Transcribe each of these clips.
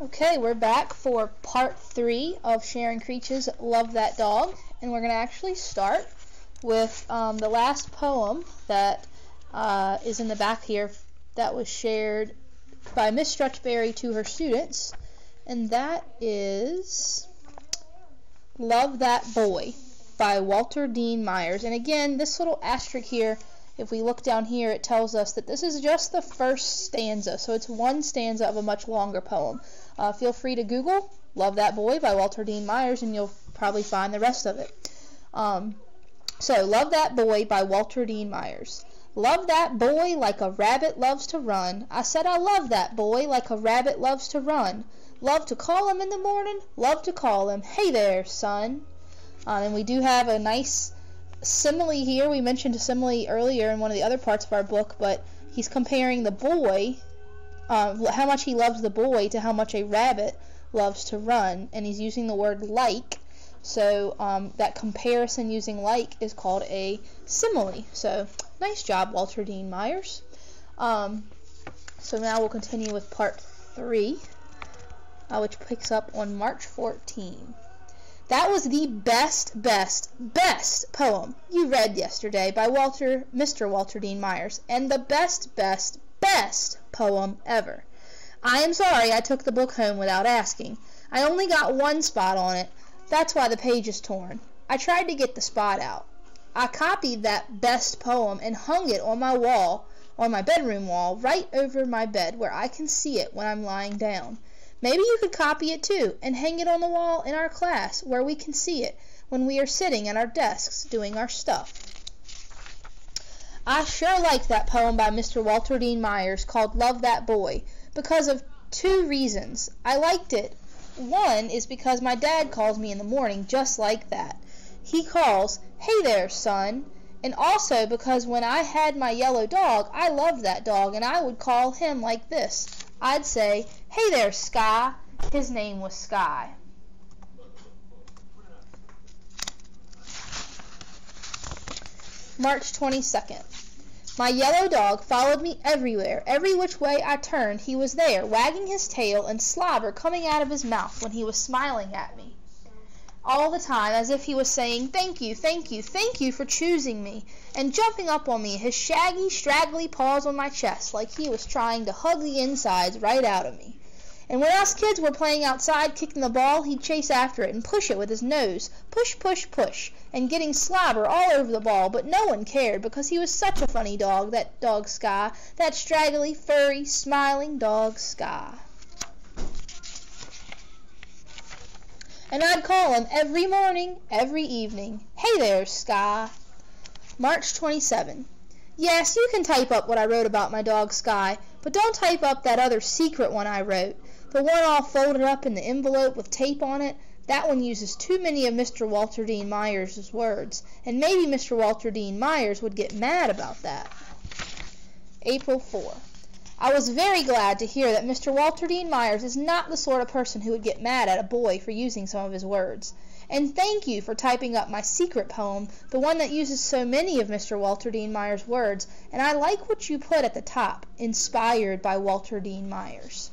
Okay, we're back for part three of Sharon Creech's Love That Dog, and we're going to actually start with um, the last poem that uh, is in the back here that was shared by Miss Stretchberry to her students, and that is Love That Boy by Walter Dean Myers. And again, this little asterisk here if we look down here, it tells us that this is just the first stanza, so it's one stanza of a much longer poem. Uh, feel free to Google Love That Boy by Walter Dean Myers, and you'll probably find the rest of it. Um, so, Love That Boy by Walter Dean Myers. Love that boy like a rabbit loves to run. I said I love that boy like a rabbit loves to run. Love to call him in the morning, love to call him, hey there, son. Uh, and we do have a nice simile here. We mentioned a simile earlier in one of the other parts of our book, but he's comparing the boy, uh, how much he loves the boy, to how much a rabbit loves to run, and he's using the word like. So um, that comparison using like is called a simile. So nice job, Walter Dean Myers. Um, so now we'll continue with part three, uh, which picks up on March 14. That was the best, best, best poem you read yesterday by Walter, Mr. Walter Dean Myers, and the best, best, best poem ever. I am sorry I took the book home without asking. I only got one spot on it. That's why the page is torn. I tried to get the spot out. I copied that best poem and hung it on my wall, on my bedroom wall, right over my bed where I can see it when I'm lying down. Maybe you could copy it too and hang it on the wall in our class where we can see it when we are sitting at our desks doing our stuff. I sure like that poem by Mr. Walter Dean Myers called Love That Boy because of two reasons. I liked it. One is because my dad calls me in the morning just like that. He calls, Hey there, son. And also because when I had my yellow dog, I loved that dog and I would call him like this. I'd say, Hey there, Sky. His name was Sky. March 22nd. My yellow dog followed me everywhere. Every which way I turned, he was there, wagging his tail and slobber coming out of his mouth when he was smiling at me. All the time, as if he was saying, Thank you, thank you, thank you for choosing me, and jumping up on me, his shaggy, straggly paws on my chest, like he was trying to hug the insides right out of me. And when us kids were playing outside kicking the ball, he'd chase after it and push it with his nose. Push, push, push. And getting slobber all over the ball, but no one cared because he was such a funny dog, that dog Sky. That straggly, furry, smiling dog Sky. And I'd call him every morning, every evening. Hey there, Sky. March 27. Yes, you can type up what I wrote about my dog Sky, but don't type up that other secret one I wrote. The one all folded up in the envelope with tape on it, that one uses too many of Mr. Walter Dean Myers' words, and maybe Mr. Walter Dean Myers would get mad about that. April 4. I was very glad to hear that Mr. Walter Dean Myers is not the sort of person who would get mad at a boy for using some of his words. And thank you for typing up my secret poem, the one that uses so many of Mr. Walter Dean Myers' words, and I like what you put at the top, inspired by Walter Dean Myers.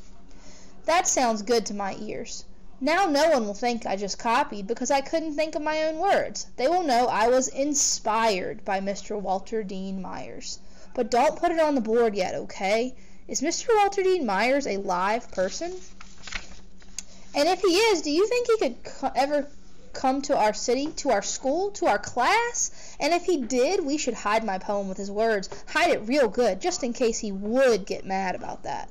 That sounds good to my ears. Now no one will think I just copied because I couldn't think of my own words. They will know I was inspired by Mr. Walter Dean Myers. But don't put it on the board yet, okay? Is Mr. Walter Dean Myers a live person? And if he is, do you think he could co- ever come to our city, to our school, to our class? And if he did, we should hide my poem with his words. Hide it real good, just in case he would get mad about that.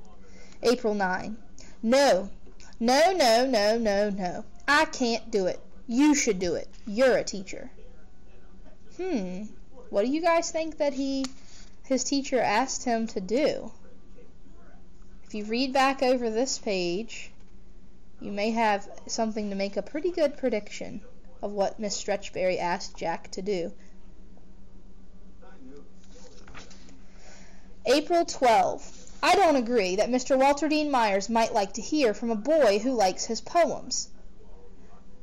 April 9. No, no, no, no, no, no. I can't do it. You should do it. You're a teacher. Hmm. What do you guys think that he his teacher asked him to do? If you read back over this page, you may have something to make a pretty good prediction of what Miss Stretchberry asked Jack to do. April 12. I don't agree that Mr. Walter Dean Myers might like to hear from a boy who likes his poems.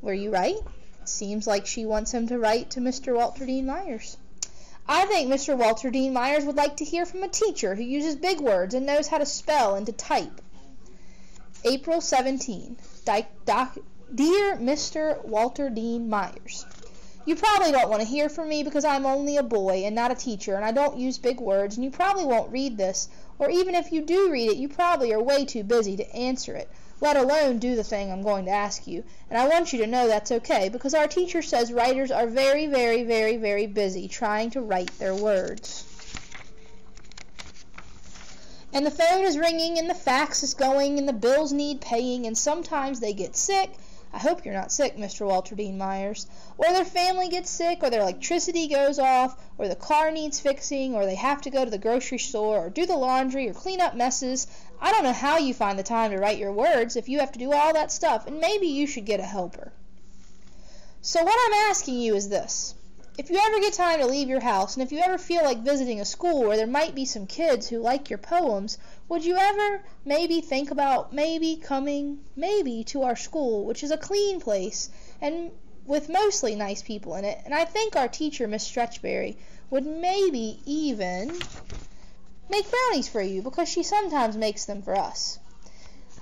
Were you right? Seems like she wants him to write to Mr. Walter Dean Myers. I think Mr. Walter Dean Myers would like to hear from a teacher who uses big words and knows how to spell and to type. April 17. Di- doc- Dear Mr. Walter Dean Myers, You probably don't want to hear from me because I'm only a boy and not a teacher and I don't use big words and you probably won't read this, or even if you do read it, you probably are way too busy to answer it, let alone do the thing I'm going to ask you. And I want you to know that's okay because our teacher says writers are very, very, very, very busy trying to write their words. And the phone is ringing and the fax is going and the bills need paying and sometimes they get sick I hope you're not sick, Mr. Walter Dean Myers. Or their family gets sick, or their electricity goes off, or the car needs fixing, or they have to go to the grocery store, or do the laundry, or clean up messes. I don't know how you find the time to write your words if you have to do all that stuff, and maybe you should get a helper. So what I'm asking you is this. If you ever get time to leave your house, and if you ever feel like visiting a school where there might be some kids who like your poems, would you ever maybe think about maybe coming maybe to our school, which is a clean place and with mostly nice people in it, and I think our teacher, Miss Stretchberry, would maybe even make brownies for you because she sometimes makes them for us.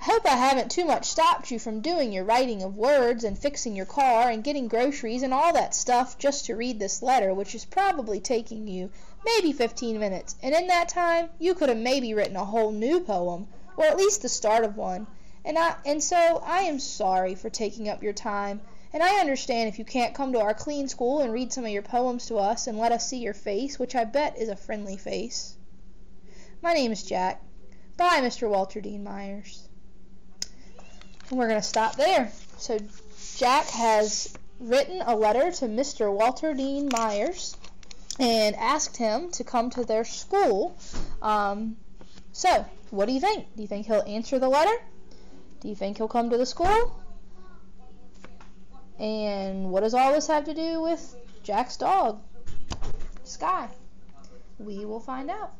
Hope I haven't too much stopped you from doing your writing of words and fixing your car and getting groceries and all that stuff just to read this letter, which is probably taking you maybe 15 minutes. And in that time, you could have maybe written a whole new poem, or at least the start of one. And I and so I am sorry for taking up your time. And I understand if you can't come to our clean school and read some of your poems to us and let us see your face, which I bet is a friendly face. My name is Jack. Bye, Mr. Walter Dean Myers. And we're going to stop there. So Jack has written a letter to Mr. Walter Dean Myers and asked him to come to their school. Um, so, what do you think? Do you think he'll answer the letter? Do you think he'll come to the school? And what does all this have to do with Jack's dog, Sky? We will find out.